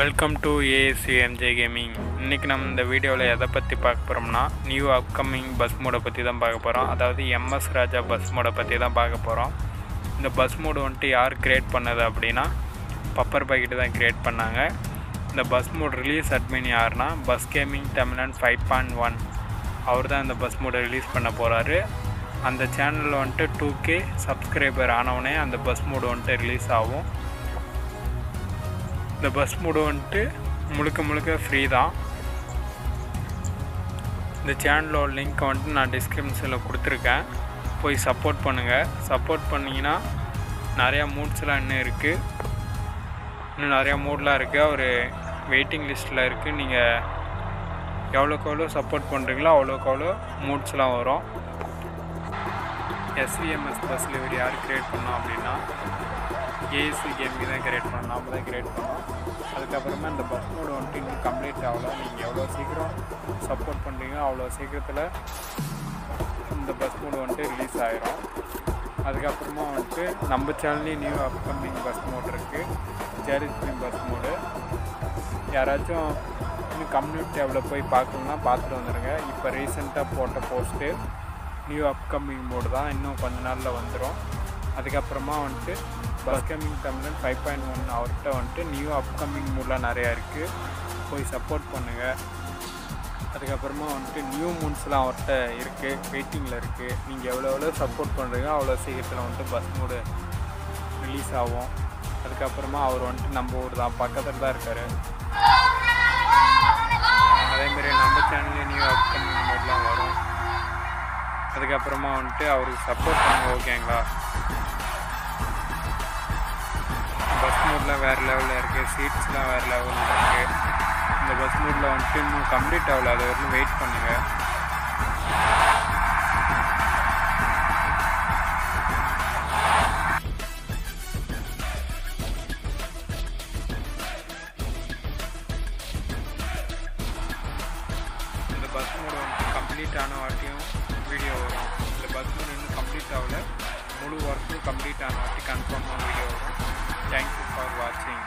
Welcome to ASC MJ gaming இன்றைக்கி நம்ம இந்த வீடியோவில் எதை பற்றி பார்க்க போகிறோம்னா நியூ அப்கமிங் பஸ் மோடை பற்றி தான் பார்க்க போகிறோம் அதாவது எம்எஸ் ராஜா பஸ் மோடை பற்றி தான் பார்க்க போகிறோம் இந்த பஸ் மோடு வந்துட்டு யார் கிரியேட் பண்ணது அப்படின்னா பப்பர் பாக்கெட்டு தான் கிரியேட் பண்ணாங்க. இந்த பஸ் மோட் ரிலீஸ் அட்மின் யாருன்னா bus gaming Tamilan five point one அவர் தான் இந்த பஸ் மோடை ரிலீஸ் பண்ண போகிறாரு அந்த சேனலில் வந்துட்டு டூ கே சப்ஸ்கிரைபர் ஆனவுடனே அந்த பஸ் மோடு வந்துட்டு ரிலீஸ் ஆகும். இந்த பஸ் மூடு வந்துட்டு முழுக்க முழுக்க ஃப்ரீ தான். இந்த சேனலோட லிங்க் வந்துட்டு நான் டிஸ்கிரிப்ஷனில் கொடுத்துருக்கேன். போய் சப்போர்ட் பண்ணுங்கள் சப்போர்ட் பண்ணிங்கன்னா நிறையா மூட்ஸ்லாம் இன்னும் இருக்குது இன்னும் நிறையா மூட்லாம் இருக்குது அவர் வெயிட்டிங் லிஸ்ட்டில் இருக்குது நீங்கள் எவ்வளோக்கு எவ்வளோ சப்போர்ட் பண்ணுறீங்களோ அவ்வளோக்கு அவ்வளோ மூட்ஸ்லாம் வரும். எஸ்விஎம்எஸ் பஸ் டெலிவரி யார் க்ரியேட் பண்ணோம் அப்படின்னா ஏஎஸ்சி கேமிங் தான் கிரியேட் பண்ணோம் நாம் தான் கிரியேட் பண்ணோம். அதுக்கப்புறமா இந்த பஸ் மோடு வந்துட்டு இன்னும் கம்ப்ளீட் ஆகலை. நீங்கள் எவ்வளோ சீக்கிரம் சப்போர்ட் பண்ணுறீங்களோ அவ்வளோ சீக்கிரத்தில் இந்த பஸ் மோடு வந்துட்டு ரிலீஸ் ஆகிரும் அதுக்கப்புறமா வந்துட்டு நம்ம சேனல்லையும் நியூ அப்கமிங் பஸ் மோடு இருக்குது ஜேரிஸ்பின் பஸ் மோடு யாராச்சும் இன்னும் கம்யூனிட்டி டேவில் போய் பார்க்கணுன்னா பார்த்துட்டு வந்துடுங்க இப்போ ரீசெண்டாக போட்ட போஸ்ட்டு நியூ அப்கமிங் மோடு தான் இன்னும் கொஞ்ச நாளில் வந்துடும் அதுக்கப்புறமா வந்துட்டு bus gaming Tamilan five point one அவர்கிட்ட வந்துட்டு நியூ அப்கமிங் மூட்லாம் நிறையா இருக்குது போய் சப்போர்ட் பண்ணுங்கள் அதுக்கப்புறமா வந்துட்டு நியூ மூன்ஸ்லாம் அவர்கிட்ட இருக்குது வெயிட்டிங்கில் இருக்குது நீங்கள் எவ்வளோ எவ்வளோ சப்போர்ட் பண்ணுறீங்களோ அவ்வளோ சீக்கிரத்தில் வந்துட்டு பஸ் மூடு ரிலீஸ் ஆகும். அதுக்கப்புறமா அவர் வந்துட்டு நம்ம ஊர் தான் பக்கத்தில் தான் இருக்கார். அதேமாரி நம்ம அதுக்கப்புறமா வந்துட்டு அவருக்கு சப்போர்ட் பண்ணுங்க ஓகேங்களா பஸ் மூட்லாம் வேறு லெவலில் இருக்குது சீட்ஸ்லாம் வேறு லெவலில் இருக்குது இந்த பஸ் மூடில் வந்துட்டு இன்னும் கம்ப்ளீட் ஆகல. அது வரைக்கும் வெயிட் பண்ணுங்கள் பஸ் மோடு வந்து கம்ப்ளீட் ஆன வாட்டியும் வீடியோ வரும். இல்லை பஸ் மோடு இன்னும் கம்ப்ளீட் ஆகல. முழு ஒர்க்கும் கம்ப்ளீட் ஆன வாட்டி கன்ஃபார்மாக வீடியோ வரும். தேங்க்யூ ஃபார் வாட்சிங்